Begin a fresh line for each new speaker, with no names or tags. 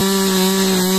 Mm-hmm.